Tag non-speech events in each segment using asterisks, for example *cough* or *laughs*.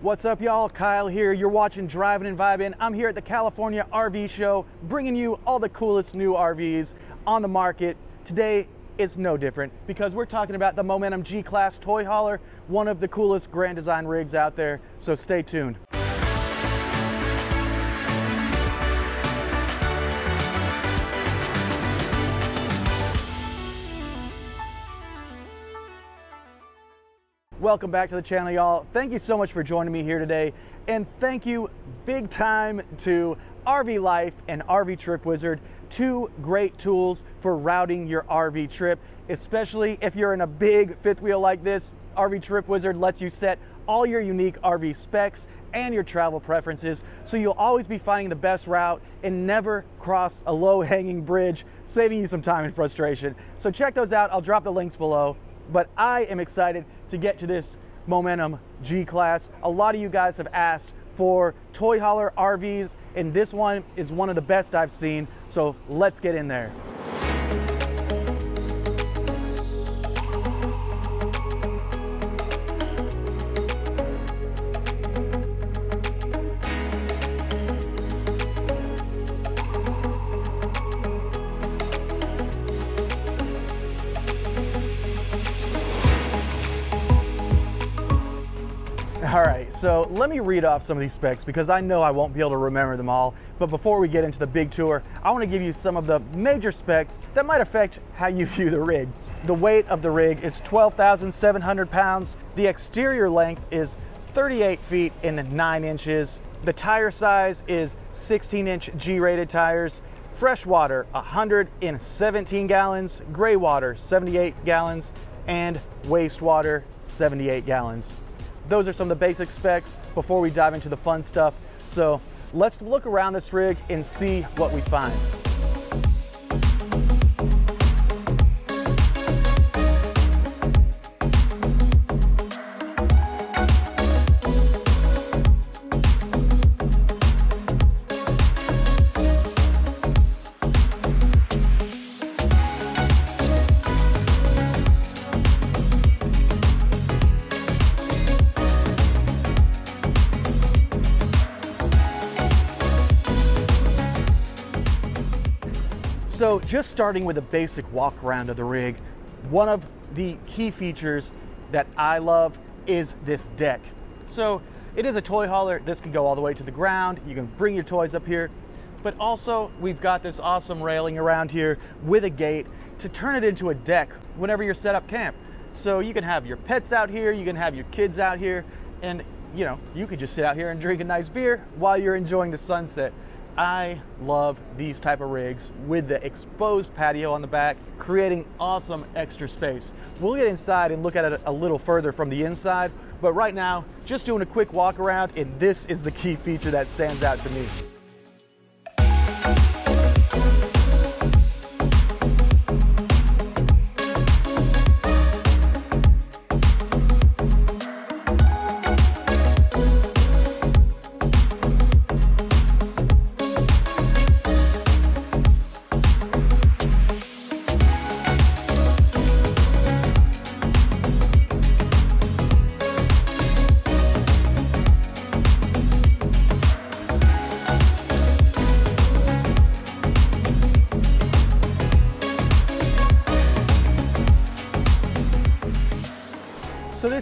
What's up, y'all? Kyle here. You're watching Drivin' and Vibin'. I'm here at the California RV Show, bringing you all the coolest new RVs on the market. Today is no different because we're talking about the Momentum G Class Toy Hauler, one of the coolest Grand Design rigs out there. So stay tuned. Welcome back to the channel, y'all. Thank you so much for joining me here today. And thank you big time to RV Life and RV Trip Wizard, two great tools for routing your RV trip, especially if you're in a big fifth wheel like this. RV Trip Wizard lets you set all your unique RV specs and your travel preferences so you'll always be finding the best route and never cross a low hanging bridge, saving you some time and frustration. So check those out. I'll drop the links below but I am excited to get to this Momentum G Class. A lot of you guys have asked for toy hauler RVs, and this one is one of the best I've seen, so let's get in there. So let me read off some of these specs because I know I won't be able to remember them all. But before we get into the big tour, I want to give you some of the major specs that might affect how you *laughs* view the rig. The weight of the rig is 12,700 pounds. The exterior length is 38 feet and 9 inches. The tire size is 16 inch G rated tires. Freshwater 117 gallons, gray water 78 gallons, and wastewater 78 gallons those are some of the basic specs before we dive into the fun stuff. So let's look around this rig and see what we find. Just starting with a basic walk around of the rig, one of the key features that I love is this deck. So it is a toy hauler. This can go all the way to the ground. You can bring your toys up here, but also we've got this awesome railing around here with a gate to turn it into a deck whenever you're set up camp. So you can have your pets out here, you can have your kids out here, and you know, you could just sit out here and drink a nice beer while you're enjoying the sunset. I love these type of rigs with the exposed patio on the back, creating awesome extra space. We'll get inside and look at it a little further from the inside, but right now, just doing a quick walk around, and this is the key feature that stands out to me.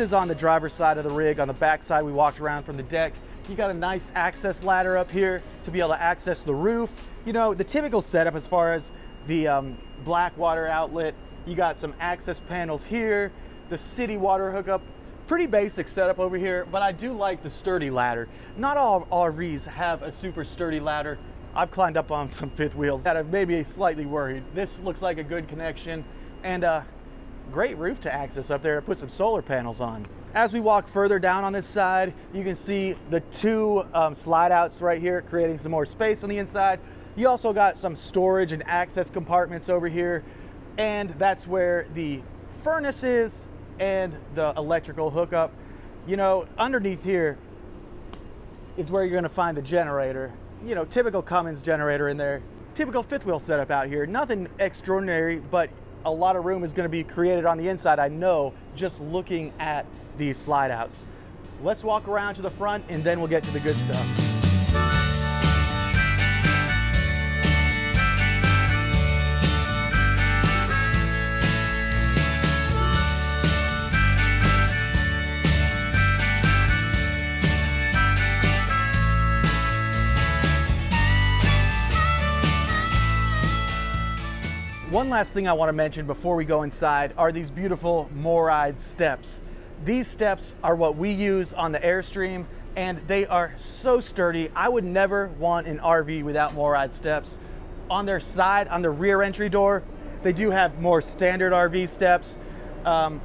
Is on the driver's side of the rig. On the back side, we walked around from the deck. You got a nice access ladder up here to be able to access the roof. You know, the typical setup as far as the um, black water outlet, you got some access panels here, the city water hookup, pretty basic setup over here, but I do like the sturdy ladder. Not all RVs have a super sturdy ladder. I've climbed up on some fifth wheels that have made me slightly worried. This looks like a good connection and uh, great roof to access up there to put some solar panels on. As we walk further down on this side, you can see the two um, slide outs right here, creating some more space on the inside. You also got some storage and access compartments over here, and that's where the furnace is and the electrical hookup. You know, underneath here is where you're gonna find the generator. You know, typical Cummins generator in there. Typical fifth wheel setup out here. Nothing extraordinary, but a lot of room is going to be created on the inside, I know, just looking at these slide outs. let's walk around to the front and then we'll get to the good stuff. One last thing I want to mention before we go inside are these beautiful MORryde steps. These steps are what we use on the Airstream and they are so sturdy. I would never want an RV without MORryde steps. On their side, on the rear entry door, they do have more standard RV steps. Um,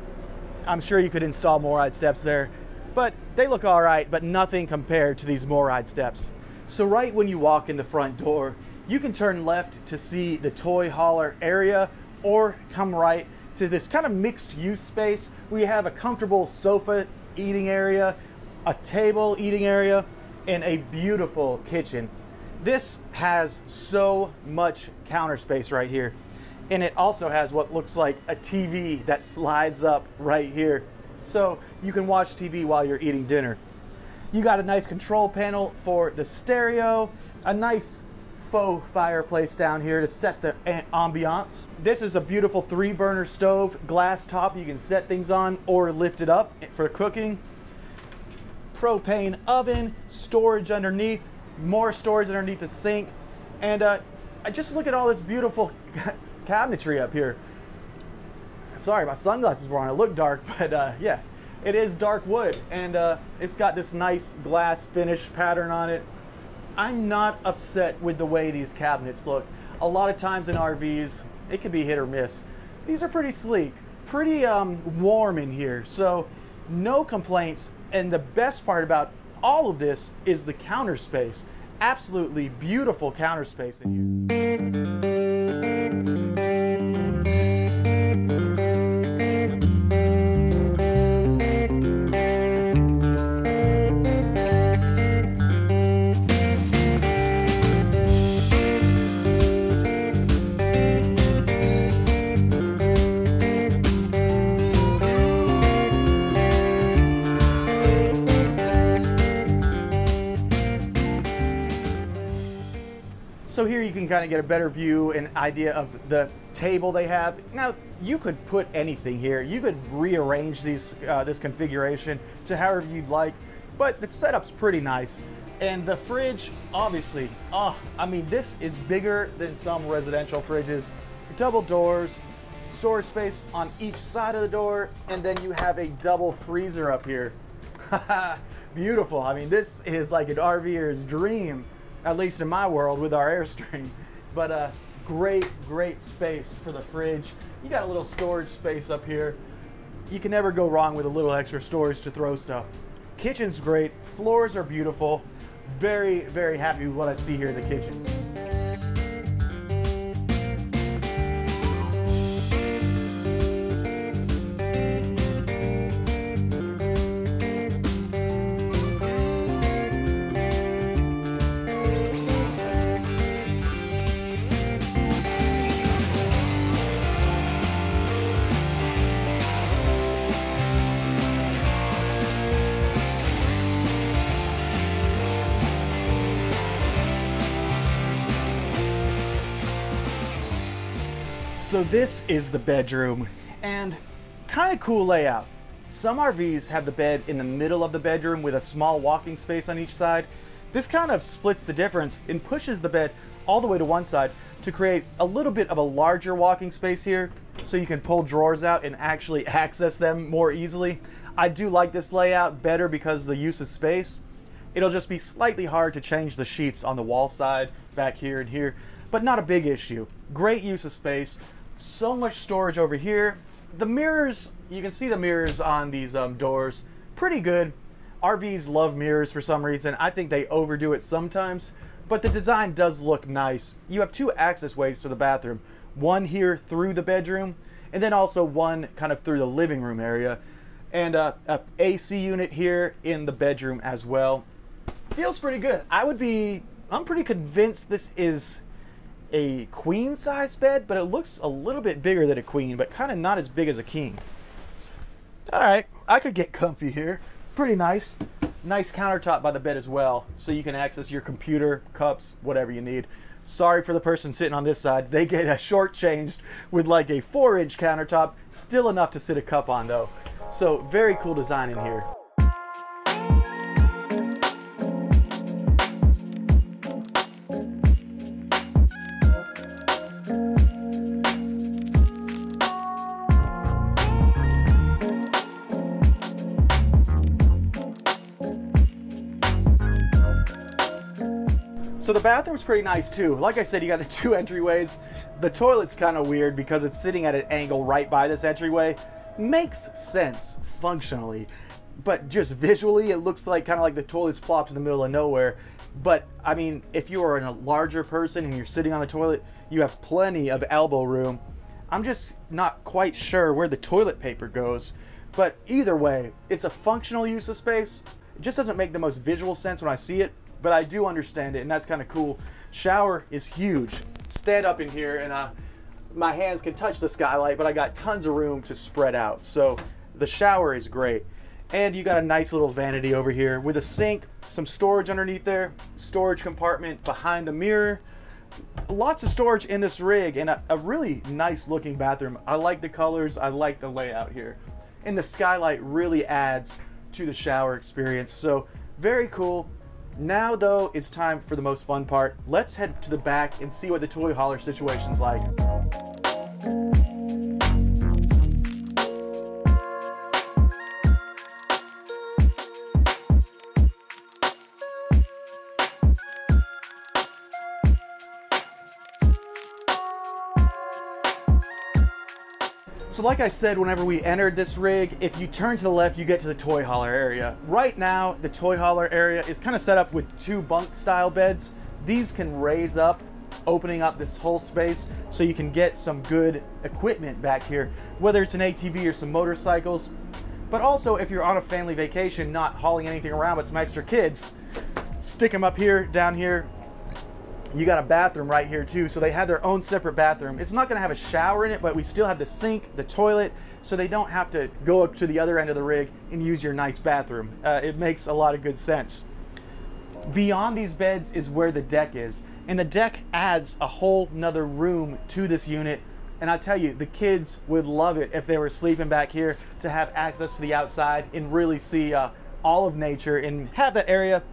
I'm sure you could install MORryde steps there, but they look all right, but nothing compared to these MORryde steps. So right when you walk in the front door, you can turn left to see the toy hauler area or come right to this kind of mixed use space. We have a comfortable sofa eating area, a table eating area, and a beautiful kitchen. This has so much counter space right here. And it also has what looks like a TV that slides up right here. So you can watch TV while you're eating dinner. You got a nice control panel for the stereo, a nice faux fireplace down here to set the ambiance. This is a beautiful three burner stove, glass top you can set things on or lift it up for cooking. Propane oven, storage underneath, more storage underneath the sink. And uh, just look at all this beautiful *laughs* cabinetry up here. Sorry, my sunglasses were on. It looked dark, *laughs* but uh, yeah, it is dark wood. And uh, it's got this nice glass finish pattern on it. I'm not upset with the way these cabinets look. A lot of times in RVs, it can be hit or miss. These are pretty sleek, pretty um, warm in here, so no complaints. And the best part about all of this is the counter space. Absolutely beautiful counter space in here. So here you can kind of get a better view and idea of the table they have. Now, you could put anything here. You could rearrange these uh, this configuration to however you'd like, but the setup's pretty nice. And the fridge, obviously, oh, I mean, this is bigger than some residential fridges. Double doors, storage space on each side of the door, and then you have a double freezer up here. *laughs* Beautiful. I mean, this is like an RVer's dream at least in my world with our Airstream. *laughs* But uh, great, great space for the fridge. You got a little storage space up here. You can never go wrong with a little extra storage to throw stuff. Kitchen's great, floors are beautiful. Very, very happy with what I see here in the kitchen. So this is the bedroom and kind of cool layout. Some RVs have the bed in the middle of the bedroom with a small walking space on each side. This kind of splits the difference and pushes the bed all the way to one side to create a little bit of a larger walking space here so you can pull drawers out and actually *laughs* access them more easily. I do like this layout better because the use of space. It'll just be slightly hard to change the sheets on the wall side back here and here, but not a big issue. Great use of space. So much storage over here. The mirrors, you can see the mirrors on these um, doors. Pretty good. RVs love mirrors for some reason. I think they overdo it sometimes, but the design does look nice. You have two access ways to the bathroom. One here through the bedroom, and then also one kind of through the living room area. And uh, a AC unit here in the bedroom as well. Feels pretty good. I would be, I'm pretty convinced this is a queen size bed, but it looks a little bit bigger than a queen, but kind of not as big as a king. All right, I could get comfy here. pretty nice. Nice countertop by the bed as well, so you can access your computer, cups, whatever you need. Sorry for the person sitting on this side. They get a short changed with like a four inch countertop, still enough to sit a cup on though. So very cool design in here. Bathroom's pretty nice too. Like I said, you got the *laughs* two entryways. The toilet's kind of weird because it's sitting at an angle right by this entryway. Makes sense functionally, but just visually, it looks like kind of like the toilet's plopped in the middle of nowhere. But I mean, if you are a larger person and you're sitting on the toilet, you have plenty of elbow room. I'm just not quite sure where the toilet paper goes. But either way, it's a functional use of space. It just doesn't make the most visual sense when I see it, but I do understand it, and that's kind of cool. Shower is huge. Stand up in here, and uh, my hands can touch the skylight, but I got tons of room to spread out. So the shower is great. And you got a nice little vanity over here with a sink, some storage underneath there, storage compartment behind the mirror. Lots of storage in this rig and a, a really nice looking bathroom. I like the colors, I like the layout here. And the skylight really adds to the shower experience. So very cool. Now, though, it's time for the most fun part. Let's head to the back and see what the toy hauler situation's like. Like I said, whenever we entered this rig, if you turn to the left, you get to the toy hauler area. Right now, the toy hauler area is kind of set up with two bunk style beds. These can raise up, opening up this whole space so you can get some good equipment back here, whether it's an ATV or some motorcycles. But also, if you're on a family vacation, not hauling anything around but some extra kids, stick them up here, down here, you got a bathroom right here too, so they have their own separate bathroom. It's not gonna have a shower in it, but we still have the sink, the toilet, so they don't have to go up to the other end of the rig and use your nice bathroom. Uh, it makes a lot of good sense. Beyond these beds is where the deck is, and the deck adds a whole nother room to this unit. And I tell you, the kids would love it if they were sleeping back here to have access to the outside and really see uh, all of nature and have that area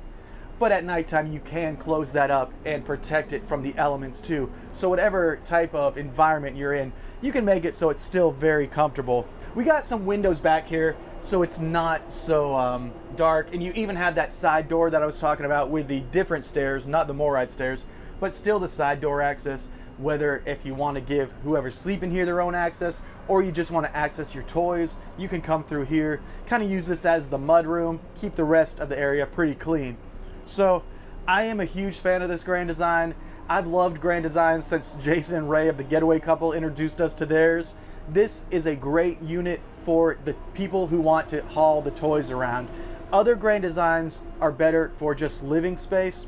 but at nighttime you can close that up and protect it from the elements too. So whatever type of environment you're in, you can make it so it's still very comfortable. We got some windows back here so it's not so um, dark and you even have that side door that I was talking about with the different stairs, not the MORryde stairs, but still the side door access whether if you want to give whoever's sleeping here their own access or you just want to access your toys, you can come through here, kind of use this as the mud room, keep the rest of the area pretty clean. So I am a huge fan of this Grand Design. I've loved Grand Design since Jason and Rae of the Getaway Couple introduced us to theirs. This is a great unit for the people who want to haul the toys around. Other Grand Designs are better for just living space,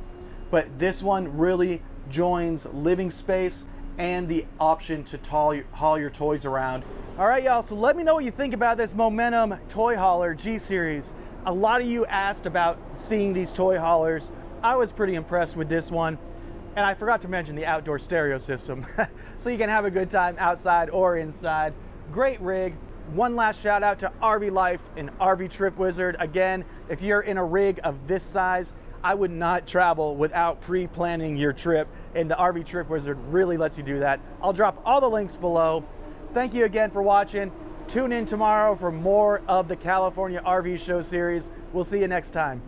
but this one really joins living space and the option to haul your toys around. All right, y'all, so let me know what you think about this Momentum Toy Hauler G-Series. A lot of you asked about seeing these toy haulers. I was pretty impressed with this one. And I forgot to mention the outdoor stereo system. *laughs* so you can have a good time outside or inside. Great rig. One last shout out to RV Life and RV Trip Wizard. Again, if you're in a rig of this size, I would not travel without pre-planning your trip. And the RV Trip Wizard really lets you do that. I'll drop all the links below. Thank you again for watching. Tune in tomorrow for more of the California RV Show series. We'll see you next time.